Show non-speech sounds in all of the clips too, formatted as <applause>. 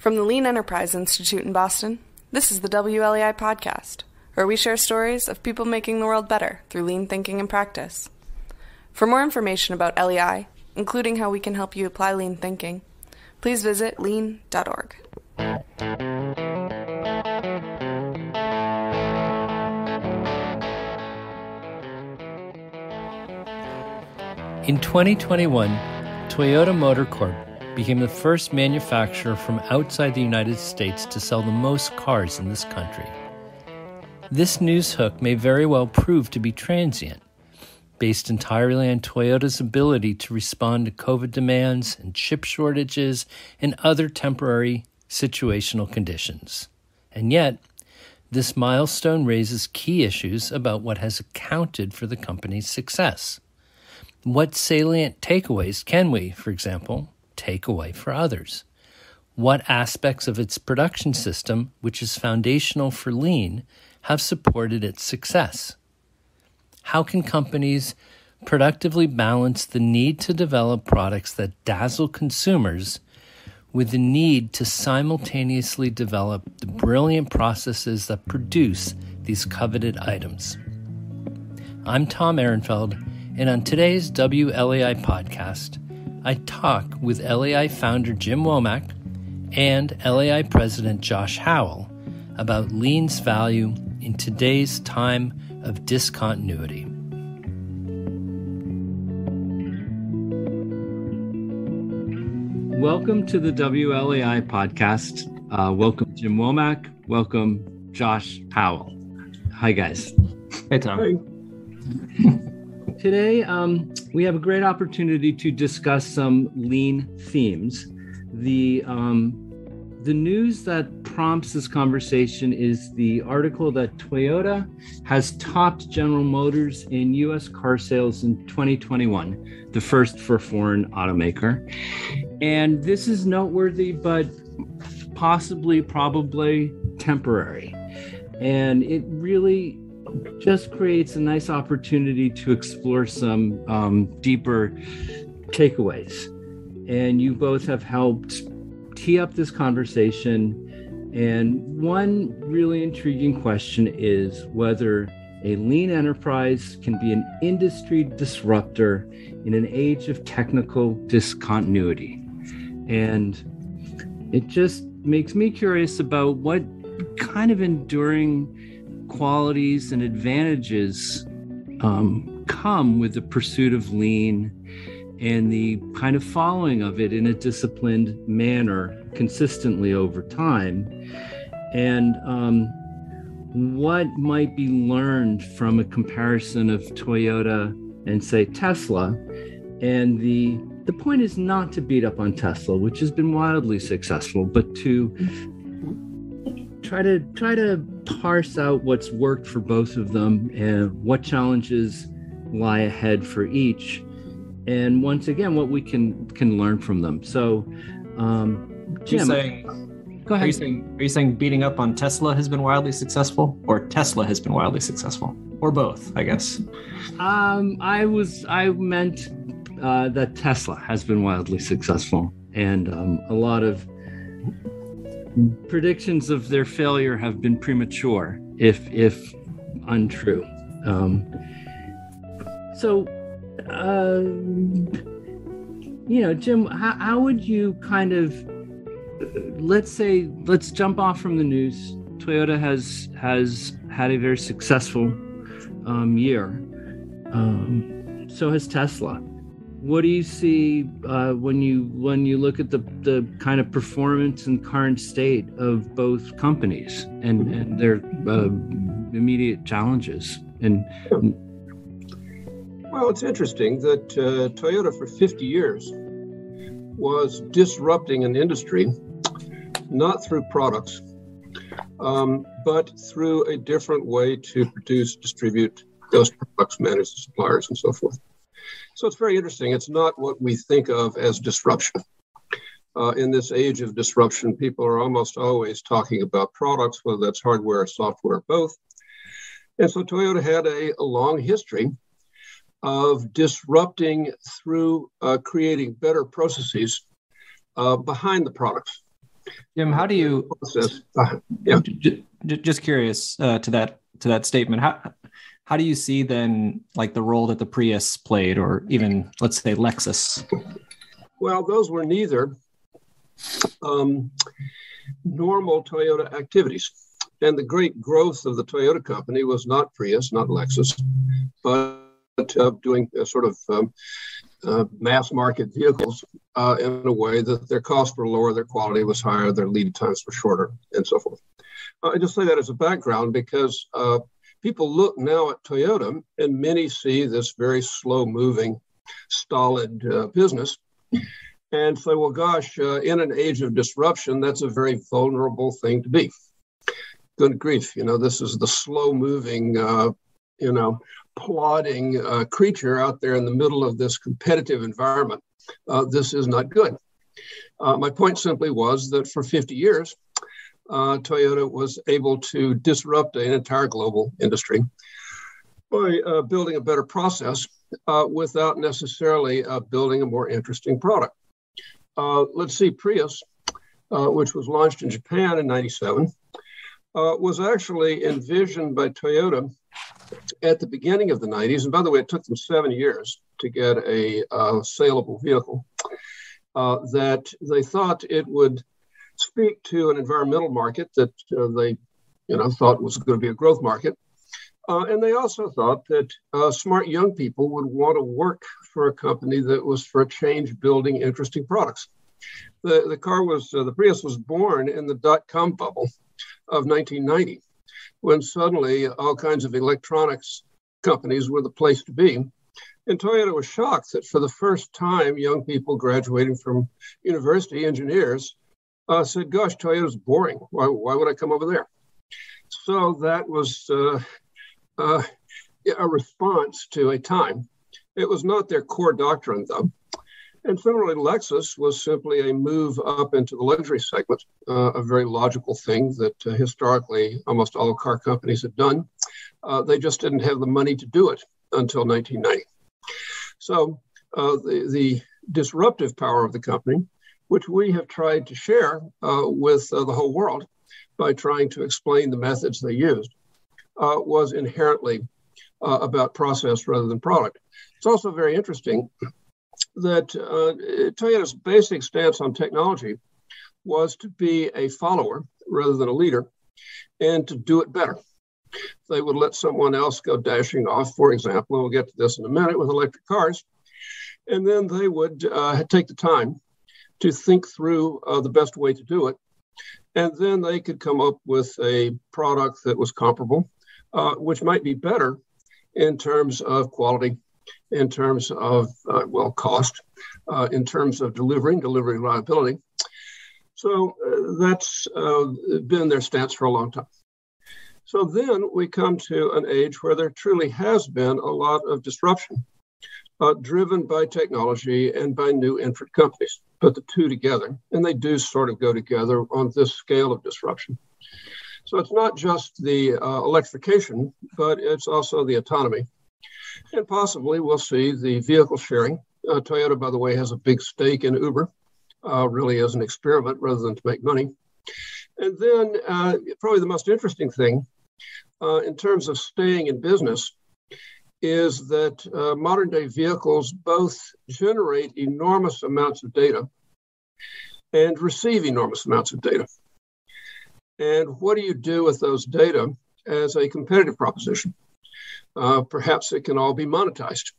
From the Lean Enterprise Institute in Boston, this is the WLEI podcast, where we share stories of people making the world better through lean thinking and practice. For more information about LEI, including how we can help you apply lean thinking, please visit lean.org. In 2021, Toyota Motor Corp became the first manufacturer from outside the United States to sell the most cars in this country. This news hook may very well prove to be transient, based entirely on Toyota's ability to respond to COVID demands and chip shortages and other temporary situational conditions. And yet, this milestone raises key issues about what has accounted for the company's success. What salient takeaways can we, for example, take away for others? What aspects of its production system, which is foundational for lean, have supported its success? How can companies productively balance the need to develop products that dazzle consumers with the need to simultaneously develop the brilliant processes that produce these coveted items? I'm Tom Ehrenfeld and on today's WLEI podcast, I talk with LEI founder Jim Womack and LEI president Josh Howell about lean's value in today's time of discontinuity. Welcome to the WLEI podcast. Uh, welcome, Jim Womack. Welcome, Josh Howell. Hi, guys. Hey, Tom. Hey. <laughs> Today, um, we have a great opportunity to discuss some lean themes. The um, the news that prompts this conversation is the article that Toyota has topped General Motors in US car sales in 2021, the first for foreign automaker. And this is noteworthy, but possibly, probably temporary. And it really just creates a nice opportunity to explore some um, deeper takeaways. And you both have helped tee up this conversation. And one really intriguing question is whether a lean enterprise can be an industry disruptor in an age of technical discontinuity. And it just makes me curious about what kind of enduring qualities and advantages um, come with the pursuit of lean and the kind of following of it in a disciplined manner consistently over time. And um, what might be learned from a comparison of Toyota and, say, Tesla. And the the point is not to beat up on Tesla, which has been wildly successful, but to try to try to parse out what's worked for both of them and what challenges lie ahead for each and once again what we can can learn from them so um Jim, saying, go ahead. Are you, saying, are you saying beating up on Tesla has been wildly successful, or Tesla has been wildly successful, or both? I guess. Um, I was I meant uh, that Tesla has been wildly successful, and um, a lot of predictions of their failure have been premature, if if untrue. Um, so, uh, you know, Jim, how, how would you kind of let's say let's jump off from the news. Toyota has has had a very successful um, year. Um, so has Tesla what do you see uh, when you when you look at the the kind of performance and current state of both companies and and their uh, immediate challenges? And well it's interesting that uh, toyota for 50 years was disrupting an industry not through products um, but through a different way to produce distribute those products manage the suppliers and so forth so it's very interesting. It's not what we think of as disruption. Uh, in this age of disruption, people are almost always talking about products, whether that's hardware or software, both. And so Toyota had a, a long history of disrupting through uh, creating better processes uh, behind the products. Jim, how do you? Uh, yeah. Just curious uh, to that to that statement. How how do you see then like the role that the Prius played, or even let's say Lexus? Well, those were neither um, normal Toyota activities. And the great growth of the Toyota company was not Prius, not Lexus, but uh, doing a sort of um, uh, mass market vehicles uh, in a way that their costs were lower, their quality was higher, their lead times were shorter, and so forth. I just say that as a background because uh, people look now at Toyota and many see this very slow moving, stolid uh, business and say, well, gosh, uh, in an age of disruption, that's a very vulnerable thing to be. Good grief, you know, this is the slow moving, uh, you know, plodding uh, creature out there in the middle of this competitive environment. Uh, this is not good. Uh, my point simply was that for 50 years, uh, Toyota was able to disrupt an entire global industry by uh, building a better process uh, without necessarily uh, building a more interesting product. Uh, let's see, Prius, uh, which was launched in Japan in 97, was actually envisioned by Toyota at the beginning of the 90s. And by the way, it took them seven years to get a saleable vehicle. that they thought it would speak to an environmental market that uh, they, you know, thought was going to be a growth market. Uh, and they also thought that uh, smart young people would want to work for a company that was for a change building interesting products. The, the car was, uh, the Prius was born in the dot com bubble of 1990, when suddenly all kinds of electronics companies were the place to be. And Toyota was shocked that for the first time, young people graduating from university engineers uh, said, Gosh, Toyota's boring. Why, why would I come over there? So that was uh, uh, a response to a time. It was not their core doctrine, though. And similarly, Lexus was simply a move up into the luxury segment, uh, a very logical thing that uh, historically almost all car companies had done. Uh, they just didn't have the money to do it until 1990. So uh, the, the disruptive power of the company which we have tried to share uh, with uh, the whole world by trying to explain the methods they used, uh, was inherently uh, about process rather than product. It's also very interesting that uh, Toyota's basic stance on technology was to be a follower rather than a leader and to do it better. They would let someone else go dashing off, for example, and we'll get to this in a minute with electric cars. And then they would uh, take the time to think through uh, the best way to do it. And then they could come up with a product that was comparable, uh, which might be better in terms of quality, in terms of, uh, well, cost, uh, in terms of delivering, delivery reliability. So uh, that's uh, been their stance for a long time. So then we come to an age where there truly has been a lot of disruption uh, driven by technology and by new entrant companies. Put the two together, and they do sort of go together on this scale of disruption. So it's not just the uh, electrification, but it's also the autonomy. And possibly we'll see the vehicle sharing. Uh, Toyota, by the way, has a big stake in Uber, uh, really as an experiment rather than to make money. And then, uh, probably the most interesting thing uh, in terms of staying in business is that uh, modern day vehicles both generate enormous amounts of data and receive enormous amounts of data. And what do you do with those data as a competitive proposition? Uh, perhaps it can all be monetized.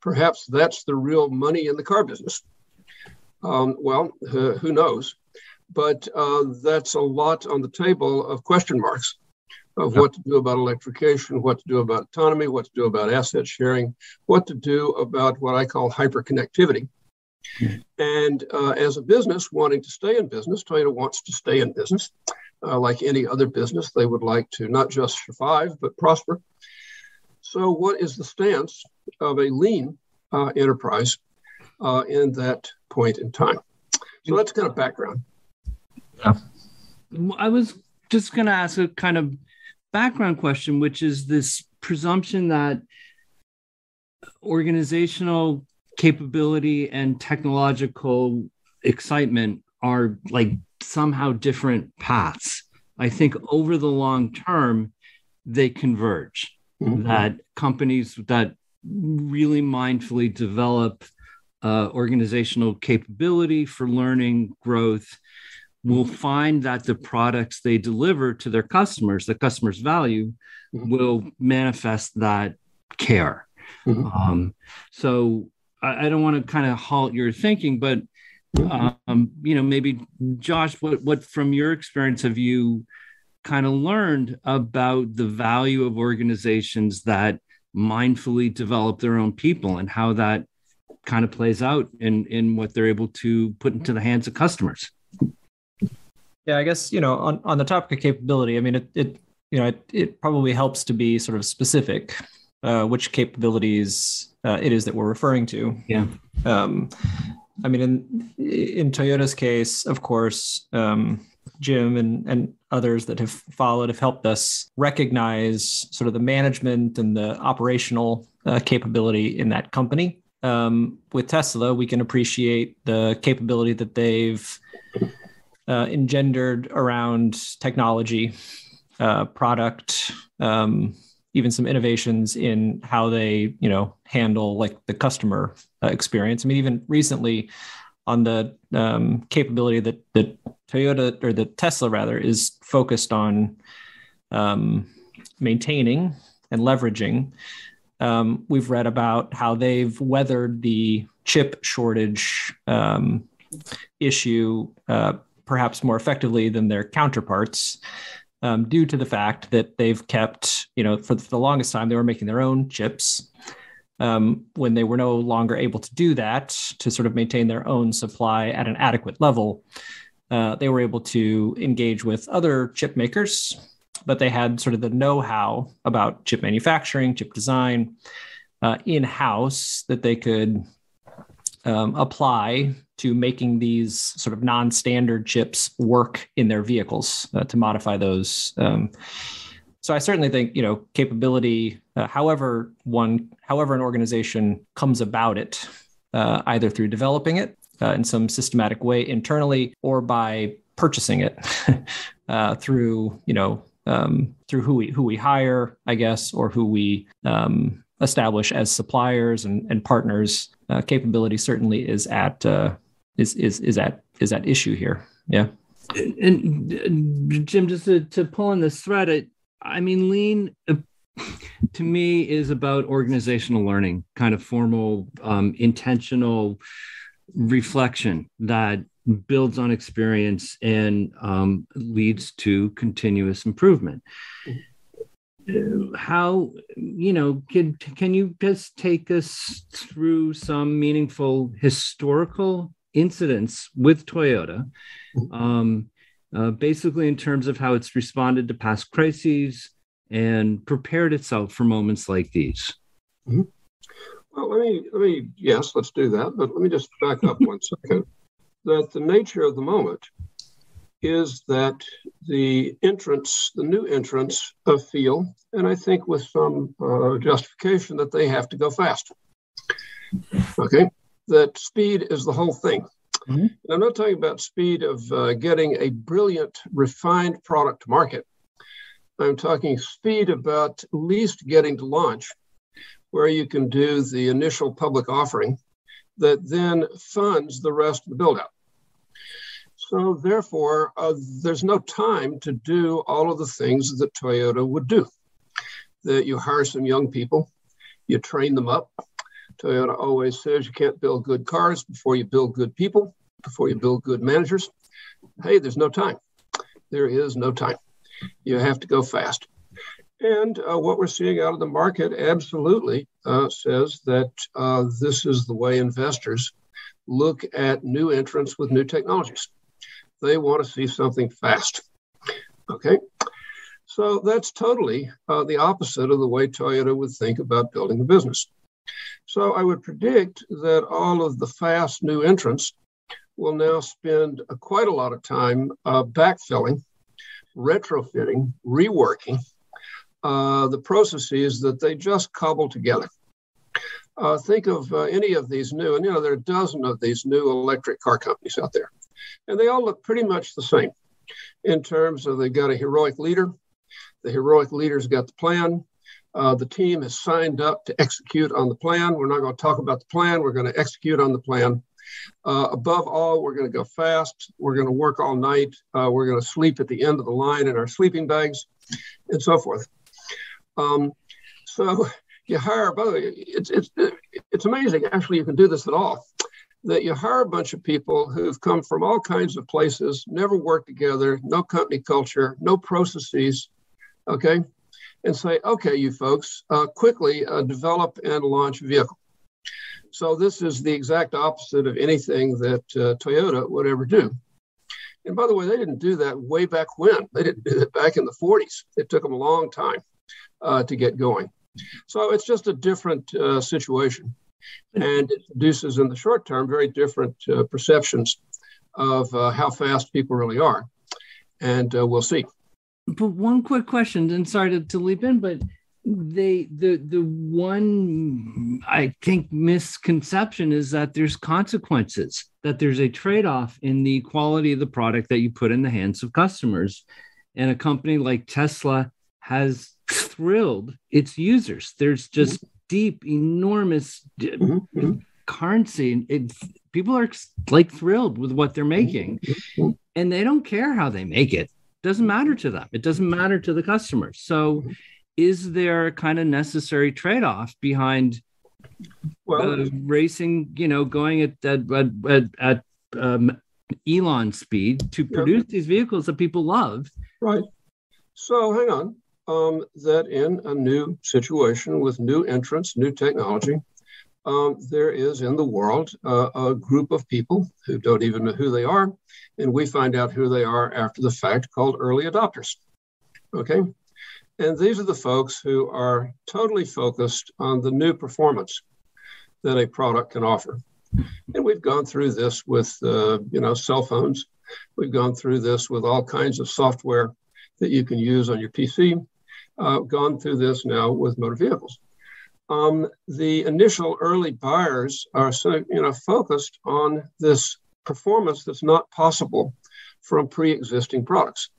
Perhaps that's the real money in the car business. Um, well, uh, who knows? But uh, that's a lot on the table of question marks of what to do about electrification, what to do about autonomy, what to do about asset sharing, what to do about what I call hyperconnectivity. Mm-hmm. And uh, as a business wanting to stay in business, Toyota wants to stay in business. Uh, like any other business, they would like to not just survive, but prosper. So, what is the stance of a lean uh, enterprise uh, in that point in time? So, that's kind of background. I was just going to ask a kind of background question, which is this presumption that organizational capability and technological excitement are like somehow different paths. I think over the long term, they converge. Mm-hmm. That companies that really mindfully develop uh, organizational capability for learning growth will find that the products they deliver to their customers, the customers value, mm-hmm. will manifest that care. Mm-hmm. Um, so I, I don't want to kind of halt your thinking, but um, you know, maybe Josh, what what from your experience have you kind of learned about the value of organizations that mindfully develop their own people and how that kind of plays out in in what they're able to put into the hands of customers? Yeah, I guess you know on on the topic of capability, I mean it it you know it, it probably helps to be sort of specific uh, which capabilities uh, it is that we're referring to. Yeah. Um, I mean, in in Toyota's case, of course, um, Jim and and others that have followed have helped us recognize sort of the management and the operational uh, capability in that company. Um, with Tesla, we can appreciate the capability that they've uh, engendered around technology, uh, product, um, even some innovations in how they you know handle like the customer uh, experience. I mean even recently on the um, capability that that toyota or the tesla rather is focused on um, maintaining and leveraging um, we've read about how they've weathered the chip shortage um, issue uh, perhaps more effectively than their counterparts um, due to the fact that they've kept, you know, for the longest time, they were making their own chips. Um, when they were no longer able to do that to sort of maintain their own supply at an adequate level, uh, they were able to engage with other chip makers, but they had sort of the know how about chip manufacturing, chip design uh, in house that they could um, apply to making these sort of non-standard chips work in their vehicles uh, to modify those. Um, so I certainly think you know capability, uh, however one, however an organization comes about it, uh, either through developing it uh, in some systematic way internally or by purchasing it <laughs> uh, through you know um, through who we who we hire, I guess, or who we um, establish as suppliers and, and partners. Uh, capability certainly is at uh, is is is that is that issue here. Yeah. And, and Jim, just to, to pull on this thread, it, I mean, lean to me is about organizational learning, kind of formal, um, intentional reflection that builds on experience and um, leads to continuous improvement. How you know can can you just take us through some meaningful historical incidents with Toyota, mm-hmm. um, uh, basically in terms of how it's responded to past crises and prepared itself for moments like these. Mm-hmm. Well, let me let me yes, let's do that. But let me just back up <laughs> one second. That the nature of the moment is that the entrance, the new entrance of feel, and I think with some uh, justification, that they have to go fast. Okay, that speed is the whole thing. Mm-hmm. I'm not talking about speed of uh, getting a brilliant, refined product to market. I'm talking speed about at least getting to launch, where you can do the initial public offering that then funds the rest of the build out. So, therefore, uh, there's no time to do all of the things that Toyota would do. That you hire some young people, you train them up, Toyota always says you can't build good cars before you build good people, before you build good managers. Hey, there's no time. There is no time. You have to go fast. And uh, what we're seeing out of the market absolutely uh, says that uh, this is the way investors look at new entrants with new technologies. They want to see something fast. Okay. So that's totally uh, the opposite of the way Toyota would think about building a business. So I would predict that all of the fast new entrants will now spend quite a lot of time uh, backfilling, retrofitting, reworking uh, the processes that they just cobble together. Uh, think of uh, any of these new, and you know, there are a dozen of these new electric car companies out there. And they all look pretty much the same in terms of they've got a heroic leader. The heroic leader's got the plan. Uh, the team is signed up to execute on the plan. We're not going to talk about the plan. We're going to execute on the plan. Uh, above all, we're going to go fast. We're going to work all night. Uh, we're going to sleep at the end of the line in our sleeping bags, and so forth. Um, so <laughs> you hire. By the way, it's it's it's amazing. Actually, you can do this at all. That you hire a bunch of people who've come from all kinds of places, never worked together, no company culture, no processes. Okay, and say, okay, you folks, uh, quickly uh, develop and launch a vehicle. So this is the exact opposite of anything that uh, Toyota would ever do. And by the way, they didn't do that way back when. They didn't do it back in the 40s. It took them a long time uh, to get going. So it's just a different uh, situation. And it produces in the short term very different uh, perceptions of how fast people really are. And we'll see. But one quick question, and sorry to, to leap in, but they the the one i think misconception is that there's consequences that there's a trade-off in the quality of the product that you put in the hands of customers and a company like tesla has thrilled its users there's just mm-hmm. deep enormous mm-hmm. mm-hmm. currency it, people are like thrilled with what they're making mm-hmm. and they don't care how they make it doesn't matter to them. It doesn't matter to the customers so is there a kind of necessary trade-off behind well, uh, racing you know going at at, at, at um, elon speed to produce yeah. these vehicles that people love? Right. So hang on. Um, that in a new situation with new entrants new technology um, there is in the world uh, a group of people who don't even know who they are and we find out who they are after the fact called early adopters okay and these are the folks who are totally focused on the new performance that a product can offer. And we've gone through this with, uh, you know, cell phones. We've gone through this with all kinds of software that you can use on your PC. Uh, gone through this now with motor vehicles. Um, the initial early buyers are, you know, focused on this performance that's not possible from pre-existing products.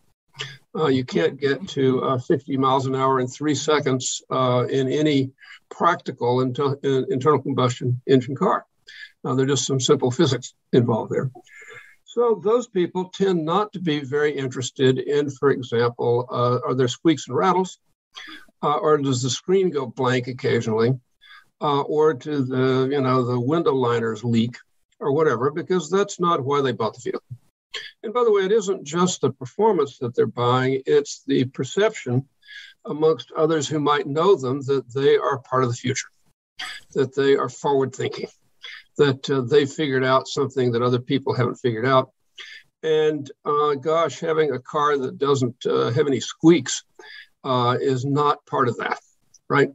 Uh, you can't get to uh, 50 miles an hour in three seconds uh, in any practical inter- internal combustion engine car. Uh, there are just some simple physics involved there. So those people tend not to be very interested in, for example, uh, are there squeaks and rattles, uh, or does the screen go blank occasionally, or do the you know the window liners leak, or whatever, because that's not why they bought the vehicle. And by the way, it isn't just the performance that they're buying, it's the perception amongst others who might know them that they are part of the future, that they are forward thinking, that uh, they figured out something that other people haven't figured out. And uh, gosh, having a car that doesn't uh, have any squeaks uh, is not part of that, right?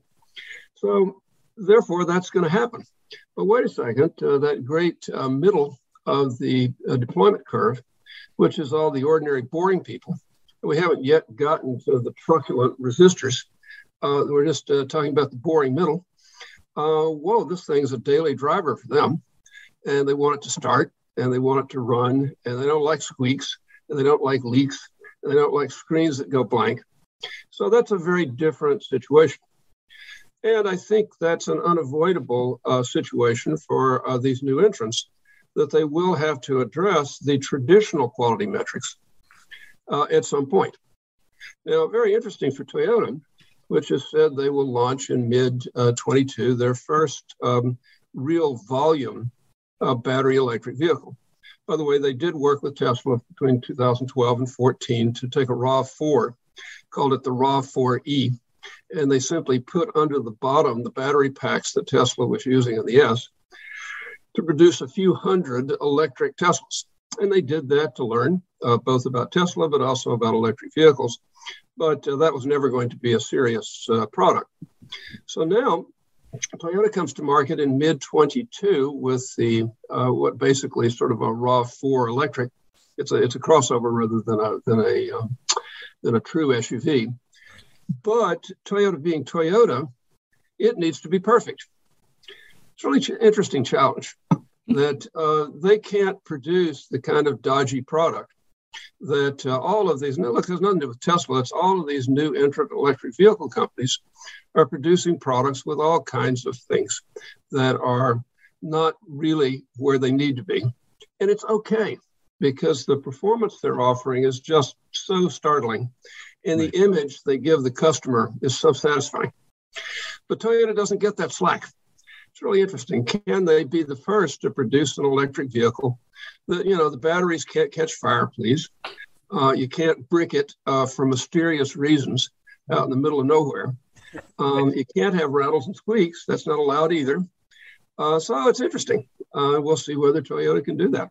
So, therefore, that's going to happen. But wait a second, uh, that great uh, middle of the deployment curve which is all the ordinary boring people. We haven't yet gotten to the truculent resistors. Uh, we're just uh, talking about the boring middle. Uh, whoa, this thing's a daily driver for them. And they want it to start and they want it to run and they don't like squeaks and they don't like leaks and they don't like screens that go blank. So that's a very different situation. And I think that's an unavoidable uh, situation for uh, these new entrants that they will have to address the traditional quality metrics uh, at some point. Now, very interesting for Toyota, which has said they will launch in mid uh, 22 their first um, real volume uh, battery electric vehicle. By the way, they did work with Tesla between 2012 and 14 to take a RAV4, called it the RAV4E, and they simply put under the bottom the battery packs that Tesla was using in the S to produce a few hundred electric Teslas. And they did that to learn uh, both about Tesla, but also about electric vehicles. But uh, that was never going to be a serious uh, product. So now Toyota comes to market in mid 22 with the uh, what basically sort of a RAV4 electric. It's a it's a crossover rather than a than a um, than a true SUV. But Toyota being Toyota, it needs to be perfect. It's really interesting challenge. that uh, they can't produce the kind of dodgy product that uh, all of these, now look, there's nothing to do with Tesla, it's all of these new entrant electric vehicle companies are producing products with all kinds of things that are not really where they need to be. And it's okay because the performance they're offering is just so startling. And right. the image they give the customer is so satisfying. But Toyota doesn't get that slack. It's really interesting. Can they be the first to produce an electric vehicle? The, you know, the batteries can't catch fire, please. Uh, you can't brick it uh, for mysterious reasons out in the middle of nowhere. Um, you can't have rattles and squeaks. That's not allowed either. Uh, so it's interesting. Uh, we'll see whether Toyota can do that.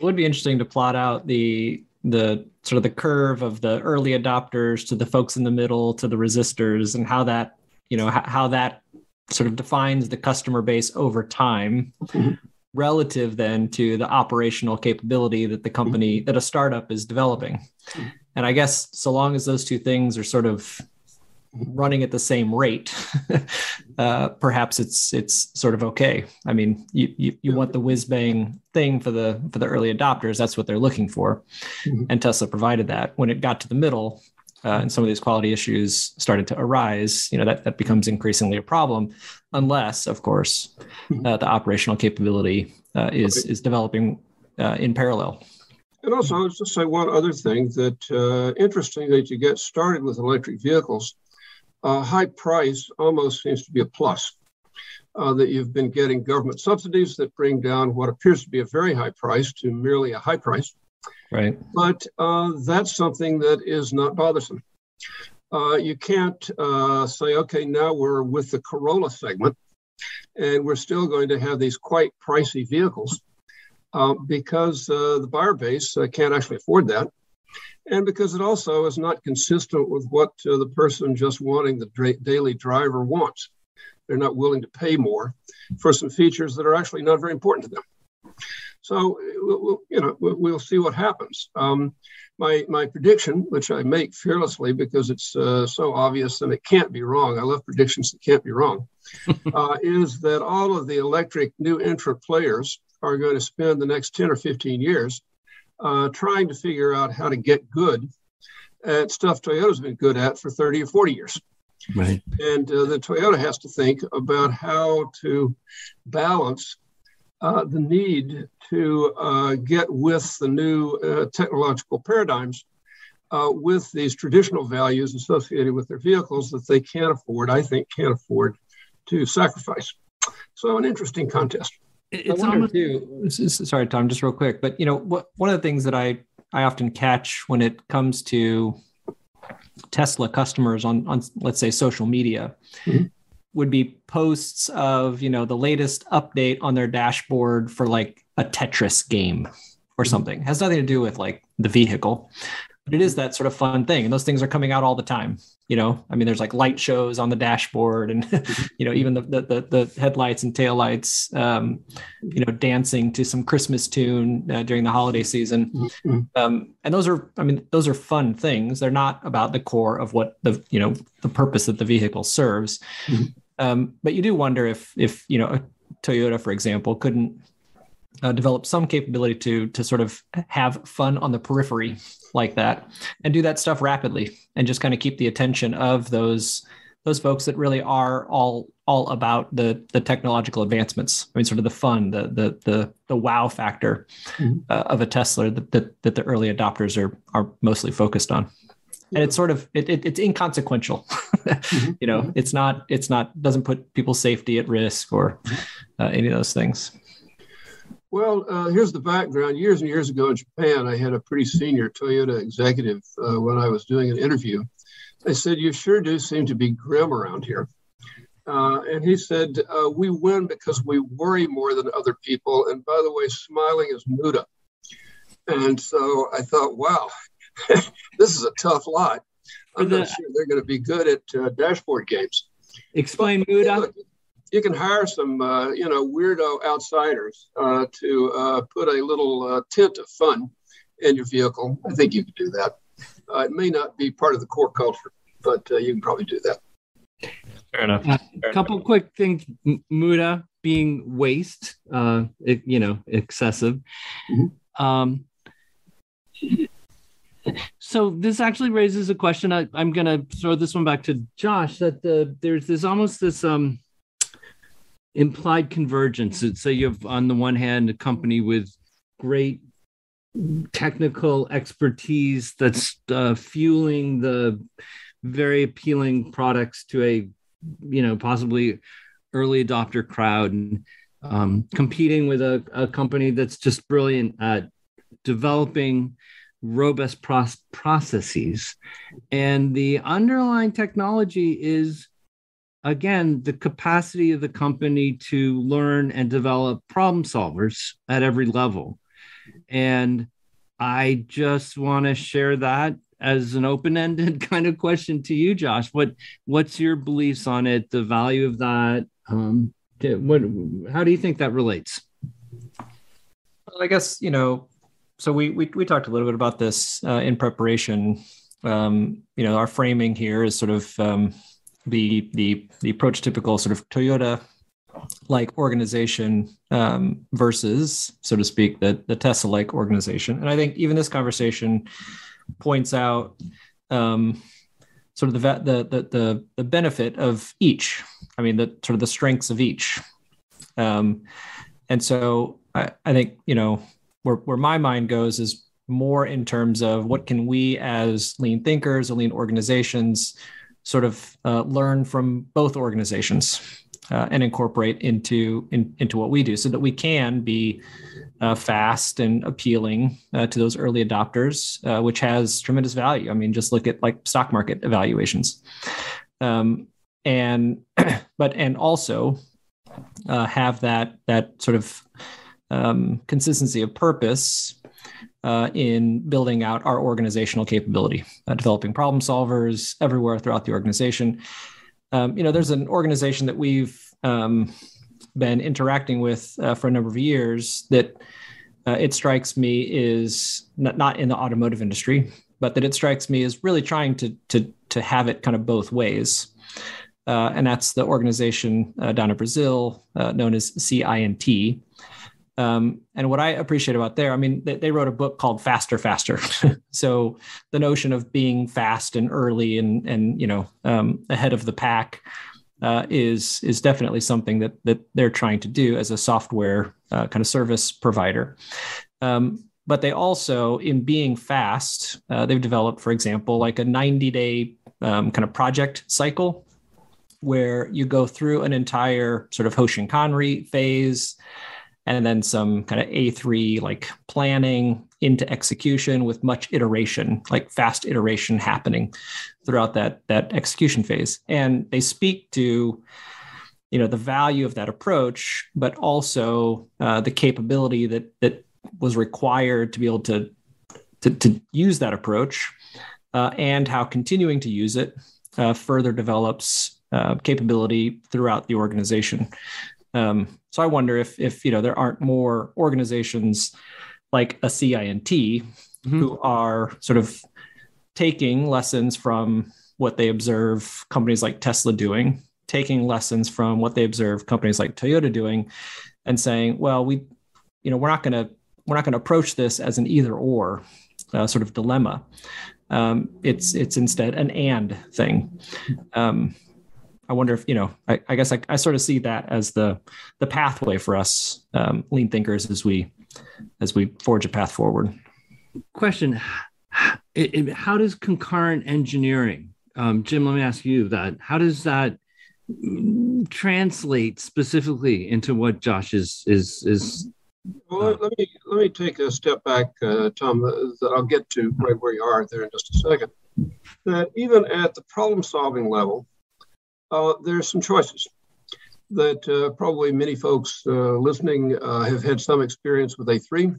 It would be interesting to plot out the the sort of the curve of the early adopters to the folks in the middle to the resistors and how that you know how, how that sort of defines the customer base over time mm-hmm. relative then to the operational capability that the company mm-hmm. that a startup is developing mm-hmm. and i guess so long as those two things are sort of running at the same rate, <laughs> uh, perhaps it's it's sort of okay. I mean, you you, you want the whiz bang thing for the for the early adopters. That's what they're looking for, mm-hmm. and Tesla provided that. When it got to the middle, uh, and some of these quality issues started to arise, you know that that becomes increasingly a problem, unless, of course, mm-hmm. uh, the operational capability uh, is okay. is developing uh, in parallel. And also, I was just say one other thing that uh, interesting that you get started with electric vehicles uh, high price almost seems to be a plus. Uh, that you've been getting government subsidies that bring down what appears to be a very high price to merely a high price. Right. But uh, that's something that is not bothersome. Uh, you can't uh, say, okay, now we're with the Corolla segment, and we're still going to have these quite pricey vehicles uh, because the buyer base can't actually afford that and because it also is not consistent with what uh, the person just wanting the dra- daily driver wants. They're not willing to pay more for some features that are actually not very important to them. So, we'll, you know, we'll see what happens. Um, my, my prediction, which I make fearlessly because it's uh, so obvious and it can't be wrong, I love predictions that can't be wrong, <laughs> uh, is that all of the electric new entrant players are going to spend the next 10 or 15 years uh, trying to figure out how to get good at stuff Toyota's been good at for 30 or 40 years. Right. And uh, the Toyota has to think about how to balance uh, the need to uh, get with the new uh, technological paradigms uh, with these traditional values associated with their vehicles that they can't afford, I think, can't afford to sacrifice. So, an interesting contest it's almost too. Sorry, Tom, just real quick, but you know, what, one of the things that I I often catch when it comes to Tesla customers on on let's say social media mm-hmm. would be posts of you know the latest update on their dashboard for like a Tetris game or mm-hmm. something. It has nothing to do with like the vehicle, but it is that sort of fun thing, and those things are coming out all the time you know? I mean there's like light shows on the dashboard and <laughs> you know even the the, the headlights and taillights um, you know dancing to some christmas tune uh, during the holiday season. Mm-hmm. um, and those are i mean those are fun things. They're not about the core of what the you know the purpose that the vehicle serves. Mm-hmm. um, but you do wonder if if you know a toyota for example couldn't uh, develop some capability to to sort of have fun on the periphery like that and do that stuff rapidly and just kind of keep the attention of those those folks that really are all all about the the technological advancements. I mean, sort of the fun, the the the the wow factor mm-hmm. uh, of a Tesla that, that, that the early adopters are are mostly focused on. And it's sort of it, it it's inconsequential, <laughs> mm-hmm. you know. Mm-hmm. It's not it's not doesn't put people's safety at risk or uh, any of those things. Well, uh, here's the background. Years and years ago in Japan, I had a pretty senior Toyota executive uh, when I was doing an interview. I said, You sure do seem to be grim around here. Uh, and he said, uh, We win because we worry more than other people. And by the way, smiling is muda. And so I thought, wow, <laughs> this is a tough lot. I'm not sure they're going to be good at uh, dashboard games. Explain but, muda you can hire some, uh, you know, weirdo outsiders uh, to uh, put a little uh, tint of fun in your vehicle. I think you could do that. Uh, it may not be part of the core culture, but uh, you can probably do that. Fair enough. A couple quick things, Muda. being waste, uh, it, you know, excessive. Mm-hmm. Um, so this actually raises a question. I, am going to throw this one back to Josh. That uh, there's this almost this um, implied convergence. So you have on the one hand a company with great technical expertise that's uh, fueling the very appealing products to a you know possibly early adopter crowd and um, competing with a, a company that's just brilliant at developing robust processes and the underlying technology is again the capacity of the company to learn and develop problem solvers at every level. And i just want to share that as an open-ended <laughs> kind of question to you josh. What what's your beliefs on it the value of that? Um what how do you think that relates? I guess you know so we, we we talked a little bit about this uh, in preparation. Um, you know our framing here is sort of um, the the the prototypical sort of toyota like organization um, versus so to speak the the tesla like organization and i think even this conversation points out um, sort of the, the the the benefit of each. I mean, the sort of the strengths of each. Um, and so I, I think you know where where my mind goes is more in terms of what can we as lean thinkers or lean organizations sort of uh, learn from both organizations uh, and incorporate into in, into what we do so that we can be uh, fast and appealing uh, to those early adopters, uh, which has tremendous value. I mean, just look at like stock market evaluations, um, and <clears throat> but and also uh, have that that sort of um, consistency of purpose uh, in building out our organizational capability, uh, developing problem solvers everywhere throughout the organization. Um, you know, there's an organization that we've um, been interacting with uh, for a number of years that uh, it strikes me is not, not in the automotive industry, but that it strikes me is really trying to to to have it kind of both ways. Uh, and that's the organization uh, down in Brazil known as CI&T. Um, and what I appreciate about there, I mean, they, they wrote a book called Faster, Faster. <laughs> so the notion of being fast and early and and you know um, ahead of the pack uh, is is definitely something that that they're trying to do as a software uh, kind of service provider. Um, but they also, in being fast, uh, they've developed, for example, like a 90 day um, kind of project cycle where you go through an entire sort of Hoshin Kanri phase and then some kind of A3 like planning into execution with much iteration, like fast iteration happening throughout that that execution phase. And they speak to you know the value of that approach, but also uh, the capability that that was required to be able to to, to use that approach, uh, and how continuing to use it uh, further develops uh, capability throughout the organization. Um, so I wonder if if you know there aren't more organizations like a CI&T mm-hmm. who are sort of taking lessons from what they observe companies like Tesla doing, taking lessons from what they observe companies like Toyota doing, and saying, well, we, you know, we're not going to we're not going to approach this as an either or uh, sort of dilemma. Um, it's it's instead an and thing. Um, I wonder if you know. I, I guess I, I, sort of see that as the the pathway for us um, lean thinkers as we as we forge a path forward. Question: it, it, How does concurrent engineering, um, Jim? Let me ask you that. How does that translate specifically into what Josh is is is? Well, let me let me take a step back, uh, Tom. Uh, that I'll get to right where you are there in just a second. That even at the problem solving level, uh, there's some choices that uh, probably many folks uh, listening uh, have had some experience with A3.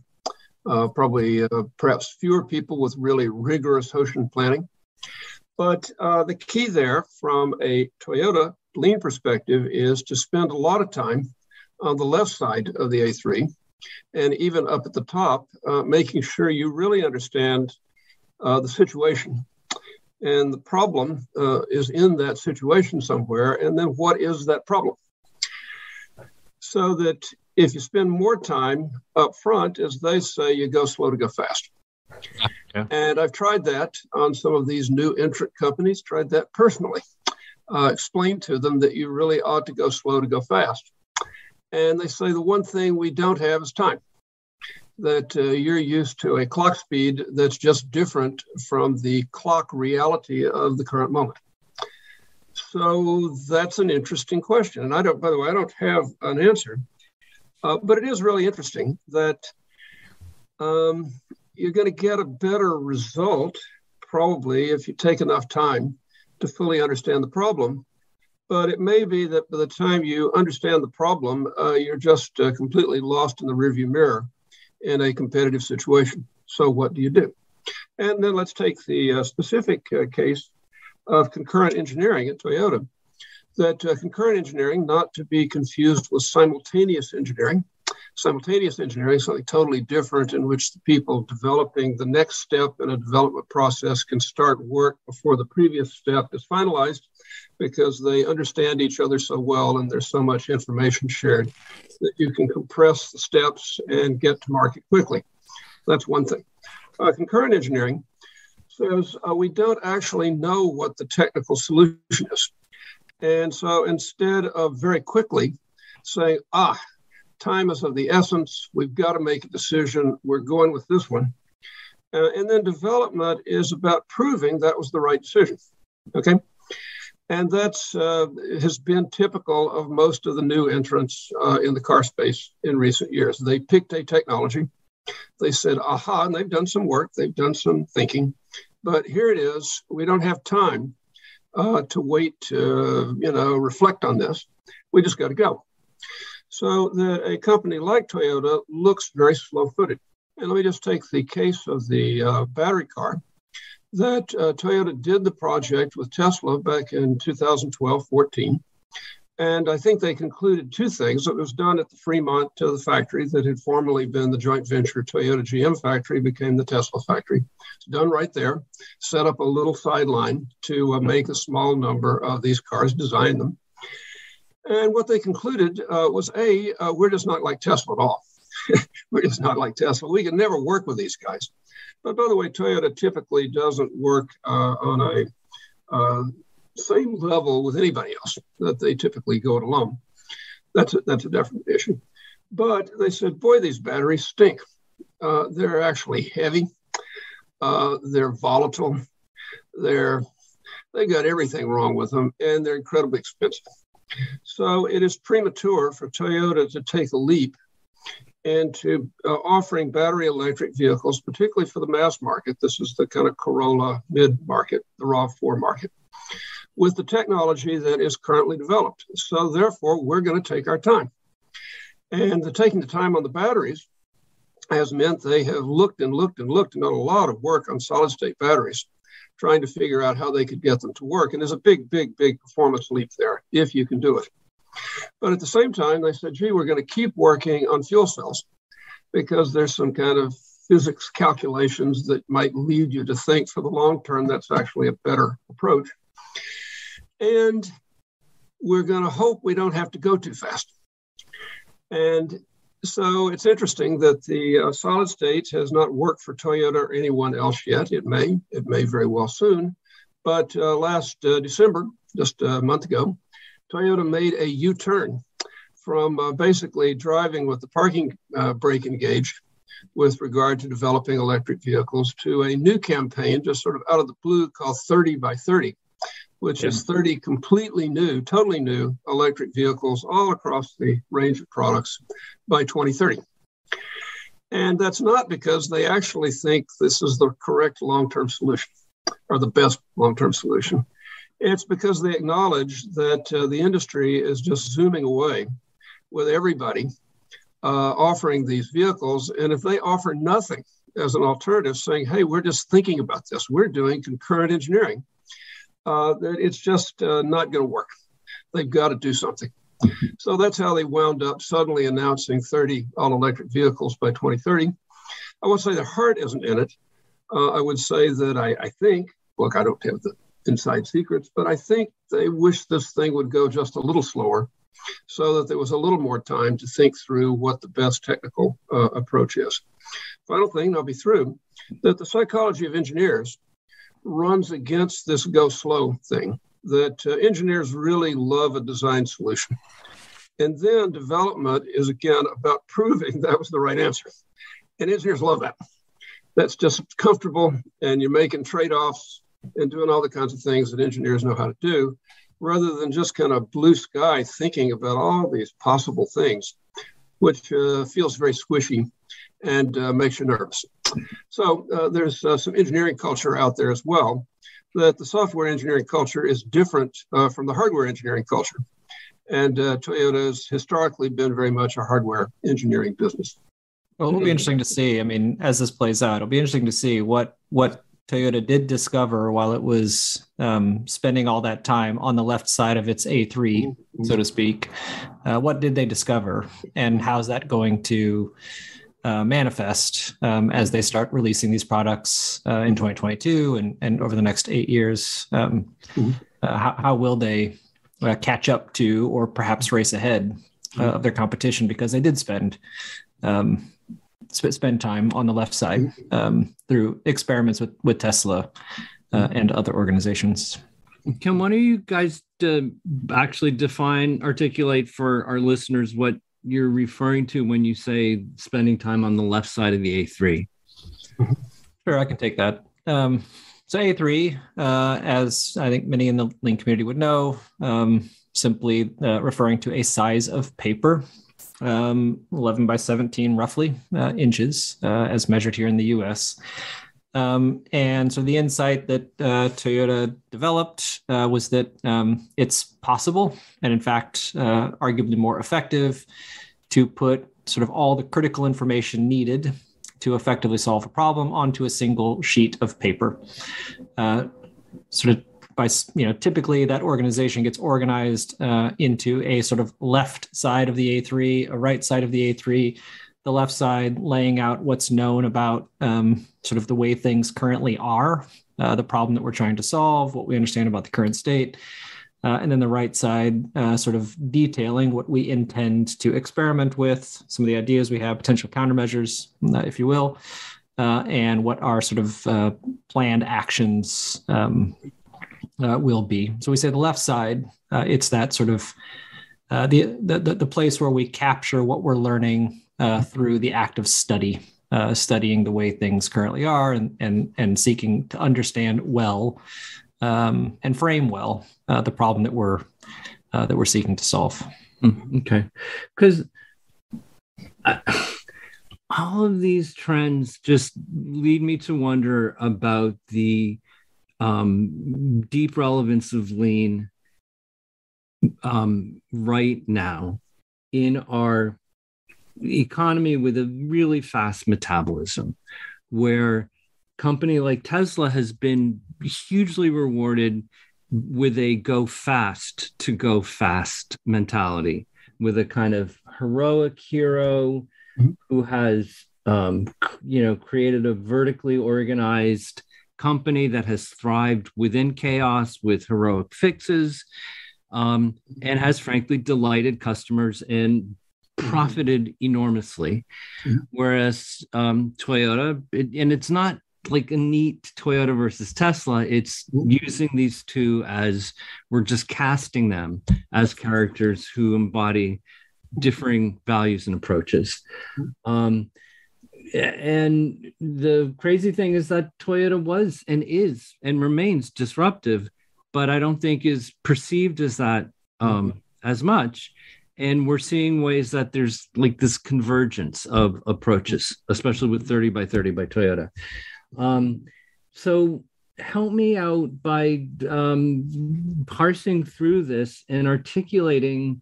Uh, probably perhaps fewer people with really rigorous Hoshin planning. But the key there from a Toyota lean perspective is to spend a lot of time on the left side of the A3 and even up at the top, making sure you really understand the situation and the problem uh, is in that situation somewhere. And then what is that problem? so that if you spend more time up front, as they say, you go slow to go fast. Yeah. And I've tried that on some of these new entrant companies, tried that personally. Uh, explained to them that you really ought to go slow to go fast. And they say the one thing we don't have is time. That uh, you're used to a clock speed that's just different from the clock reality of the current moment. So that's an interesting question. And I don't, by the way, I don't have an answer, uh, but it is really interesting that um, you're going to get a better result probably if you take enough time to fully understand the problem. But it may be that by the time you understand the problem, uh, you're just uh, completely lost in the rearview mirror in a competitive situation. So, what do you do? And then let's take the uh, specific uh, case of concurrent engineering at Toyota. That uh, concurrent engineering, not to be confused with simultaneous engineering, simultaneous engineering, something totally different in which the people developing the next step in a development process can start work before the previous step is finalized because they understand each other so well and there's so much information shared that you can compress the steps and get to market quickly. That's one thing. Uh, concurrent engineering says uh, we don't actually know what the technical solution is. And so instead of very quickly saying, ah, time is of the essence. We've got to make a decision. We're going with this one. Uh, and then development is about proving that was the right decision. Okay. And that's uh, has been typical of most of the new entrants uh, in the car space in recent years. They picked a technology, they said, aha, and they've done some work, they've done some thinking, but here it is. We don't have time uh, to wait to, you know, reflect on this. We just got to go so that a company like Toyota looks very slow footed. And let me just take the case of the uh, battery car that uh, Toyota did the project with Tesla back in 2012 14. And I think they concluded two things. It was done at the Fremont uh, the factory that had formerly been the joint venture Toyota GM factory, became the Tesla factory. It's done right there. Set up a little sideline to uh, make a small number of these cars, design them. And what they concluded uh, was A, uh, we're just not like Tesla at all. <laughs> we're just not like Tesla. We can never work with these guys. But by the way, Toyota typically doesn't work uh, on a uh, same level with anybody else that they typically go it alone. That's a, that's a different issue. But they said, boy, these batteries stink. Uh, they're actually heavy. Uh, they're volatile. They're they got everything wrong with them, and they're incredibly expensive. So it is premature for Toyota to take a leap into uh, offering battery electric vehicles, particularly for the mass market. This is the kind of Corolla mid market, the RAV4 market, with the technology that is currently developed. So therefore, we're going to take our time. And the taking the time on the batteries has meant they have looked and looked and looked and done a lot of work on solid state batteries trying to figure out how they could get them to work. And there's a big, big, big performance leap there if you can do it. But at the same time, they said, gee, we're going to keep working on fuel cells because there's some kind of physics calculations that might lead you to think for the long term that's actually a better approach. And we're going to hope we don't have to go too fast. And so it's interesting that the uh, solid state has not worked for Toyota or anyone else yet. It may, it may very well soon. But uh, last uh, December, just a month ago, Toyota made a U turn from uh, basically driving with the parking uh, brake engaged with regard to developing electric vehicles to a new campaign, just sort of out of the blue, called 30 by 30 which yeah. is 30 completely new, totally new electric vehicles all across the range of products by 2030. And that's not because they actually think this is the correct long term solution or the best long term solution. It's because they acknowledge that uh, the industry is just zooming away with everybody uh, offering these vehicles. And if they offer nothing as an alternative, saying, hey, we're just thinking about this, we're doing concurrent engineering, uh, it's just uh, not going to work. They've got to do something. So that's how they wound up suddenly announcing 30 all electric vehicles by 2030. I would say the heart isn't in it. Uh, I would say that I, I, think, look, I don't have the inside secrets, but I think they wish this thing would go just a little slower so that there was a little more time to think through what the best technical uh, approach is. Final thing, I'll be through, that the psychology of engineers runs against this go slow thing, that uh, engineers really love a design solution. And then development is again about <laughs> proving that was the right answer. And engineers love that. That's just comfortable, and you're making trade offs and doing all the kinds of things that engineers know how to do, rather than just kind of blue sky thinking about all these possible things, which uh, feels very squishy and uh, makes you nervous. So uh, there's uh, some engineering culture out there as well. That the software engineering culture is different uh, from the hardware engineering culture. And uh, Toyota has historically been very much a hardware engineering business. Well, it'll be interesting to see. I mean, as this plays out, it'll be interesting to see what what Toyota did discover while it was um, spending all that time on the left side of its A3, mm-hmm. so to speak. Uh, what did they discover, and how's that going to uh, manifest um, as they start releasing these products uh, in 2022 and, and over the next eight years? Um, mm-hmm. Uh, how, how, will they uh, catch up to, or perhaps race ahead uh, of their competition? Because they did spend um, spend time on the left side mm-hmm. um, through experiments with with Tesla uh, and other organizations. Can one of you guys actually define, articulate for our listeners what you're referring to when you say spending time on the left side of the A3? Sure, I can take that. Um, so A3, uh, as I think many in the Lean community would know, um, simply uh, referring to a size of paper um, 11 by 17 roughly uh, inches uh, as measured here in the US. Um, and so the insight that uh, Toyota developed uh, was that um, it's possible, and in fact, uh, arguably more effective, to put sort of all the critical information needed to effectively solve a problem onto a single sheet of paper. Uh, sort of by you know typically that organization gets organized uh, into a sort of left side of the A3, a right side of the A3. The left side laying out what's known about um, sort of the way things currently are, uh, the problem that we're trying to solve, what we understand about the current state. Uh, and then the right side, uh, sort of detailing what we intend to experiment with, some of the ideas we have, potential countermeasures, uh, if you will, uh, and what are sort of uh, planned actions um, will be. So we say the left side, it's that sort of the, the, the place where we capture what we're learning through the act of study, uh, studying the way things currently are, and and and seeking to understand well um, and frame well uh, the problem that we're that we're seeking to solve. Mm, okay, because. all of these trends just lead me to wonder about the um, deep relevance of lean um, right now in our economy with a really fast metabolism where company like tesla has been hugely rewarded with a go fast to go fast mentality with a kind of heroic hero mm-hmm. who has um, you know created a vertically organized company that has thrived within chaos with heroic fixes um, and has frankly delighted customers and profited enormously. Whereas um, Toyota, it, and it's not like a neat Toyota versus Tesla, it's using these two as we're just casting them as characters who embody differing values and approaches. Um, and the crazy thing is that Toyota was and is and remains disruptive, but I don't think is perceived as that um, mm-hmm. as much. And we're seeing ways that there's like this convergence of approaches, especially with 30 by 30 by Toyota. Um, so help me out by um, parsing through this and articulating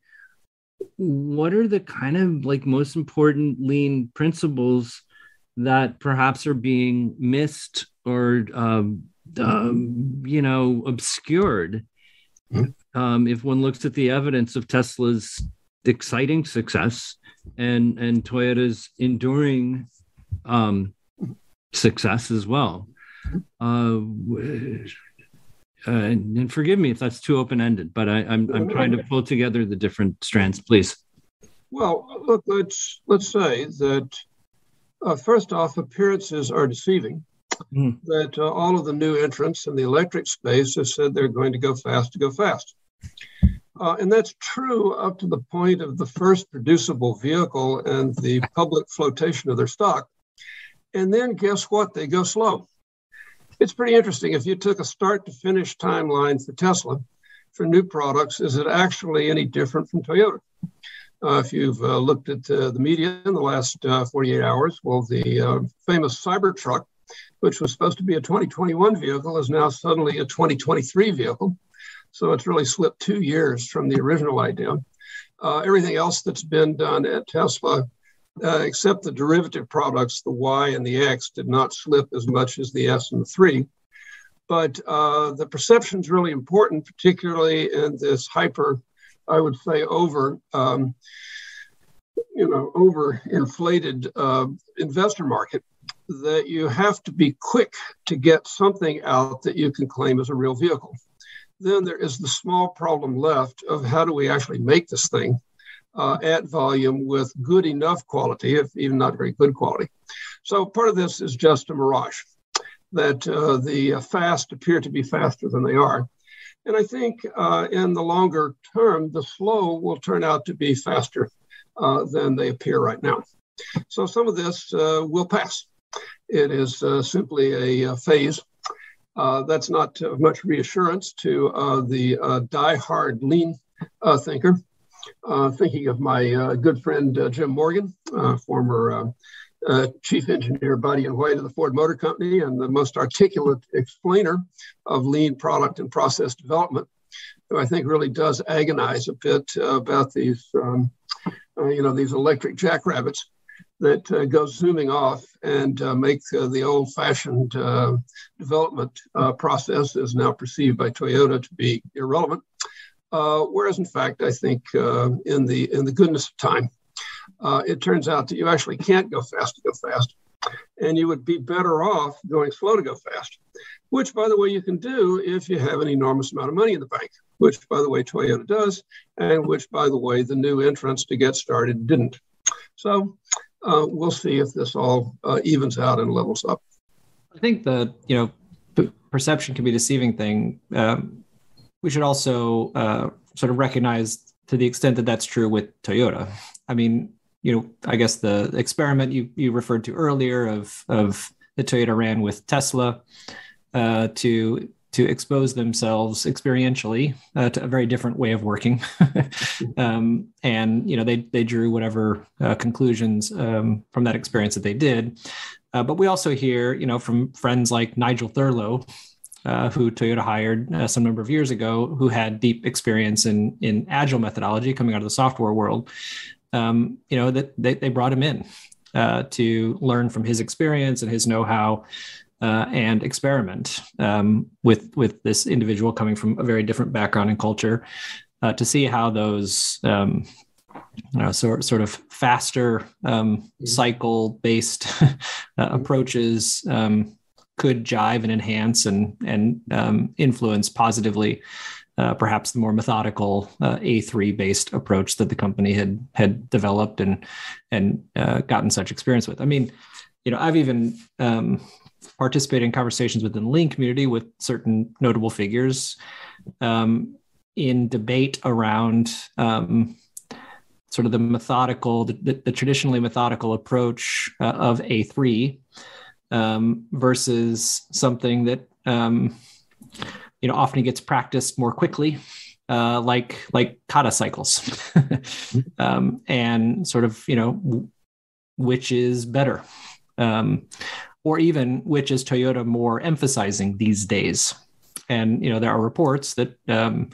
what are the kind of like most important lean principles that perhaps are being missed or um, um, you know obscured mm-hmm. um, if one looks at the evidence of tesla's exciting success and and toyota's enduring um, success as well uh, uh, and forgive me if that's too open ended, but I, am I'm, I'm trying to pull together the different strands, please. Well, look, let's let's say that uh, first off, appearances are deceiving. Mm. That uh, all of the new entrants in the electric space have said they're going to go fast to go fast. Uh, and that's true up to the point of the first producible vehicle and the public flotation of their stock. And then guess what? They go slow. It's pretty interesting. If you took a start to finish timeline for Tesla for new products, is it actually any different from Toyota? Uh, if you've uh, looked at uh, the media in the last uh, 48 hours, well, the uh, famous Cybertruck, which was supposed to be a 2021 vehicle, is now suddenly a 2023 vehicle. So it's really slipped two years from the original idea. Uh, everything else that's been done at Tesla, uh, except the derivative products, the Y and the X, did not slip as much as the S and the 3. But uh, the perception is really important, particularly in this hyper, I would say, over. Um, you know, over inflated uh, investor market that you have to be quick to get something out that you can claim as a real vehicle then there is the small problem left of how do we actually make this thing uh, at volume with good enough quality, if even not very good quality. So part of this is just a mirage that uh, the fast appear to be faster than they are. And I think uh, in the longer term, the slow will turn out to be faster uh, than they appear right now. So some of this uh, will pass. It is uh, simply a phase uh, that's not much reassurance to uh, the uh, die-hard lean uh, thinker. Uh, thinking of my good friend Jim Morgan, former chief engineer, body in white of the Ford Motor Company, and the most articulate explainer of lean product and process development, who I think really does agonize a bit about these, um, you know, these electric jackrabbits that uh, goes zooming off and uh, make uh, the old-fashioned uh, development uh, process is now perceived by Toyota to be irrelevant. Uh, whereas, in fact, I think in the in the goodness of time, it turns out that you actually can't go fast to go fast, and you would be better off going slow to go fast. Which, by the way, you can do if you have an enormous amount of money in the bank. Which, by the way, Toyota does, and which, by the way, the new entrants to get started didn't. So uh, we'll see if this all uh, evens out and levels up. I think the you know p- perception can be deceiving thing. Um, we should also uh, sort of recognize to the extent that that's true with Toyota. I mean, you know, I guess the experiment you you referred to earlier of of the Toyota ran with Tesla uh, to to expose themselves experientially uh, to a very different way of working, <laughs> um, and you know they they drew whatever uh, conclusions um, from that experience that they did. Uh, but we also hear you know from friends like Nigel Thurlow, uh, who Toyota hired uh, some number of years ago, who had deep experience in in agile methodology coming out of the software world. Um, you know that they, they brought him in uh, to learn from his experience and his know-how uh, and experiment um, with with this individual coming from a very different background and culture uh, to see how those um, you know, sort sort of faster um, mm-hmm. cycle based <laughs> uh, approaches um, could jive and enhance and and um, influence positively. Uh, perhaps the more methodical uh, A3 based approach that the company had had developed and and uh, gotten such experience with. I mean, you know, I've even um, participate in conversations within the lean community with certain notable figures um, in debate around um, sort of the methodical, the, the traditionally methodical approach uh, of A3 um, versus something that um, you know often gets practiced more quickly. Uh, like like kata cycles, <laughs> um, and sort of you know which is better. Um, or even which is Toyota more emphasizing these days. And you know there are reports that um,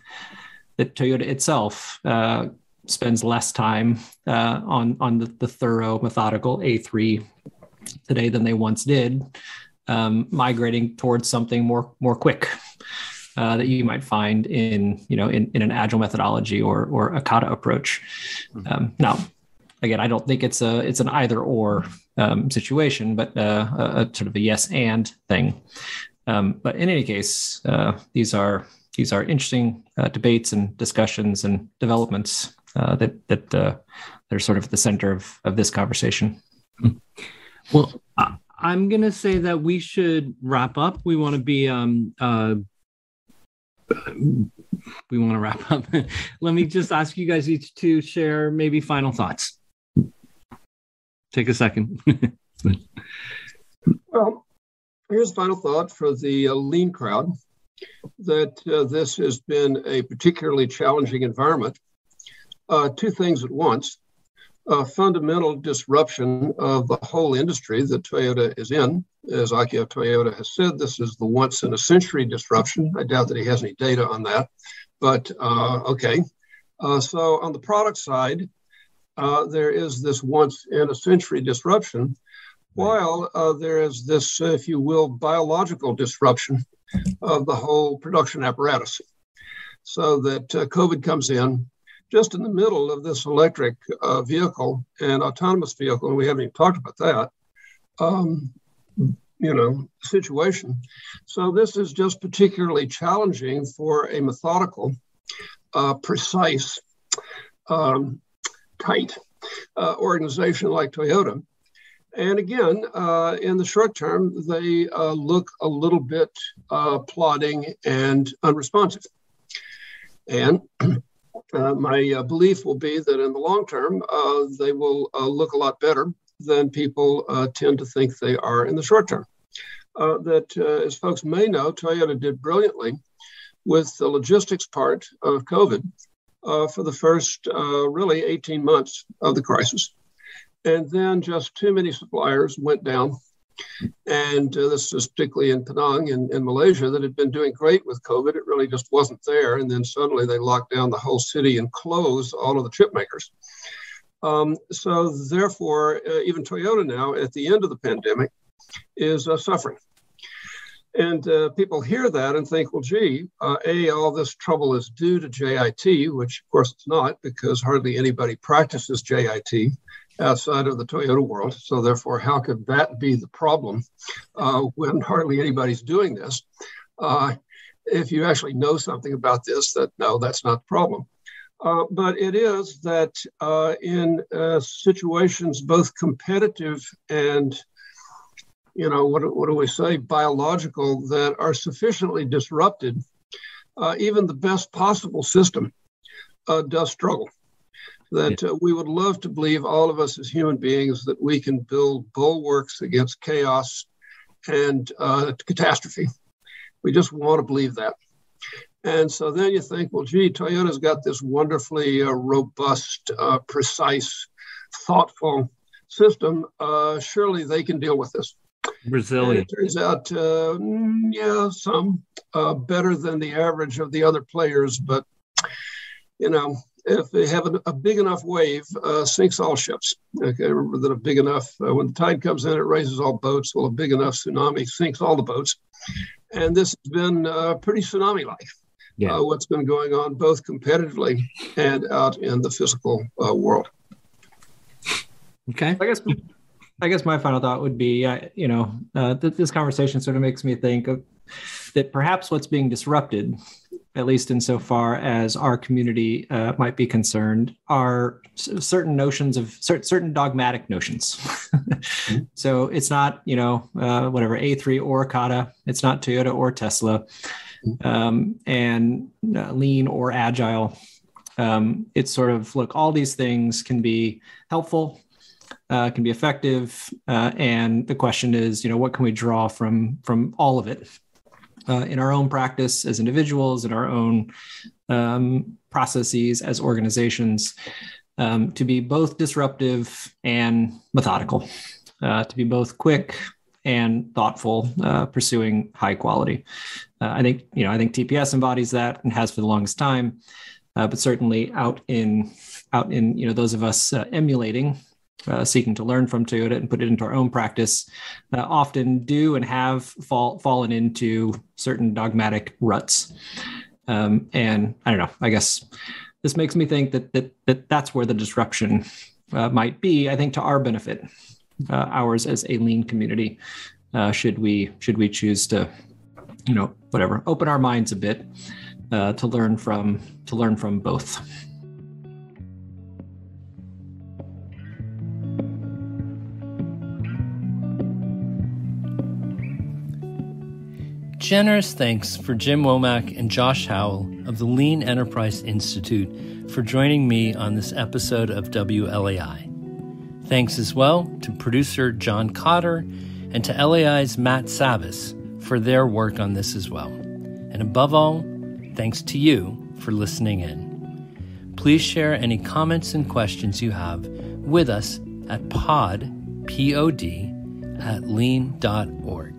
that Toyota itself uh, spends less time uh, on on the, the, thorough, methodical A3 today than they once did, um, migrating towards something more more quick. Uh, that you might find in you know in, in an agile methodology or or a kata approach. Mm-hmm. Um, now, again, I don't think it's a it's an either or um, situation, but uh, a, a, sort of a yes and thing. Um, but in any case, uh, these are these are interesting uh, debates and discussions and developments uh, that that uh, they're sort of at the center of of this conversation. Well, I'm gonna say that we should wrap up. We want to be um uh we want to wrap up. <laughs> Let me just ask you guys each to share maybe final thoughts. Take a second. <laughs> well, here's final thought for the uh, lean crowd that uh, this has been a particularly challenging environment. Uh, two things at once fundamental disruption of the whole industry that Toyota is in. As Akio Toyoda has said, this is the once in a century disruption. I doubt that he has any data on that, but uh, okay. Uh, so on the product side, uh, there is this once in a century disruption, while uh, there is this, if you will, biological disruption of the whole production apparatus. So that uh, COVID comes in, just in the middle of this electric uh, vehicle and autonomous vehicle, and we haven't even talked about that, um, you know, situation. So this is just particularly challenging for a methodical, uh, precise, um, tight uh, organization like Toyota. And again, uh, in the short term, they uh, look a little bit uh, plodding and unresponsive. And <clears throat> Uh, my uh, belief will be that in the long term, they will look a lot better than people tend to think they are in the short term. that, as folks may know, Toyota did brilliantly with the logistics part of COVID for the first really 18 months of the crisis. And then just too many suppliers went down and uh, this is particularly in Penang in, in Malaysia that had been doing great with COVID. It really just wasn't there. And then suddenly they locked down the whole city and closed all of the chip makers. Um, so, therefore, uh, even Toyota now, at the end of the pandemic, is uh, suffering. And uh, people hear that and think, well, gee, uh, A, all this trouble is due to JIT, which of course it's not because hardly anybody practices JIT outside of the Toyota world. So, therefore, how could that be the problem uh, when hardly anybody's doing this? Uh, if you actually know something about this, that no, that's not the problem. Uh, but it is that uh, in situations both competitive and you know what, what do we say biological that are sufficiently disrupted uh, even the best possible system does struggle that uh, we would love to believe, all of us as human beings, that we can build bulwarks against chaos and uh, catastrophe. We just want to believe that. And so then you think, well, gee, Toyota's got this wonderfully uh, robust, uh, precise, thoughtful system. Uh, surely they can deal with this. Resilient. And it turns out, uh, mm, yeah, some uh, better than the average of the other players, but you know, if they have a, a big enough wave, uh, sinks all ships. Okay, remember that a big enough, uh, when the tide comes in, it raises all boats. Well, a big enough tsunami sinks all the boats. And this has been uh, pretty tsunami like. Yeah. Uh, what's been going on both competitively and out in the physical uh, world. Okay. I guess I guess my final thought would be, uh, you know, uh, th- this conversation sort of makes me think of that perhaps what's being disrupted at least insofar as our community uh, might be concerned, are certain notions of certain dogmatic notions. <laughs> So it's not, you know, uh, whatever A3 or Kata. It's not Toyota or Tesla, um, and uh, lean or agile. Um, it's sort of look, all these things can be helpful, uh, can be effective, uh, and the question is, you know, what can we draw from from all of it? uh, in our own practice as individuals, in our own um, processes as organizations, um, to be both disruptive and methodical, uh, to be both quick and thoughtful, uh, pursuing high quality. I think you know I think TPS embodies that and has for the longest time, uh, but certainly out in out in you know those of us uh, emulating uh, seeking to learn from Toyota and put it into our own practice, uh, often do and have fall, fallen into certain dogmatic ruts. Um, and I don't know. I guess this makes me think that that, that that's where the disruption uh, might be. I think to our benefit, uh, ours as a lean community, uh, should we should we choose to you know, whatever, open our minds a bit uh, to learn from to learn from both. Generous thanks for Jim Womack and Josh Howell of the Lean Enterprise Institute for joining me on this episode of WLEI. Thanks as well to producer John Cotter and to LEI's Matt Savas for their work on this as well. And above all, thanks to you for listening in. Please share any comments and questions you have with us at pod, P-O-D, at lean.org.